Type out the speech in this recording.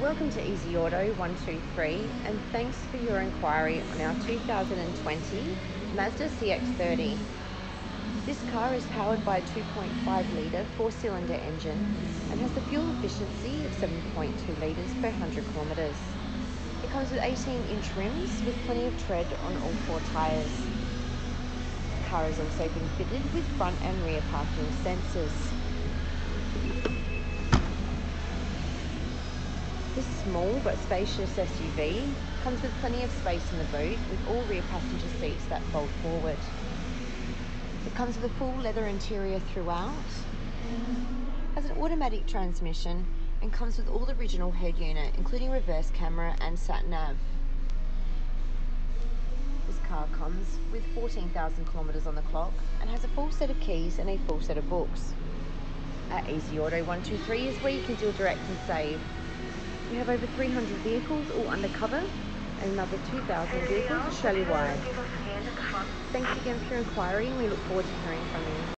Welcome to Easy Auto 123 and thanks for your inquiry on our 2020 Mazda CX-30. This car is powered by a 2.5 litre four-cylinder engine and has a fuel efficiency of 7.2 litres per 100 kilometres. It comes with 18-inch rims with plenty of tread on all four tyres. The car has also been fitted with front and rear parking sensors. This small but spacious SUV comes with plenty of space in the boot with all rear passenger seats that fold forward. It comes with a full leather interior throughout, has an automatic transmission and comes with all the original head unit including reverse camera and sat nav. This car comes with 14,000 kilometres on the clock and has a full set of keys and a full set of books. At Easy Auto 123 is where you can deal direct and save. We have over 300 vehicles all undercover and another 2,000 vehicles Australia-wide. Thanks again for your inquiry and we look forward to hearing from you.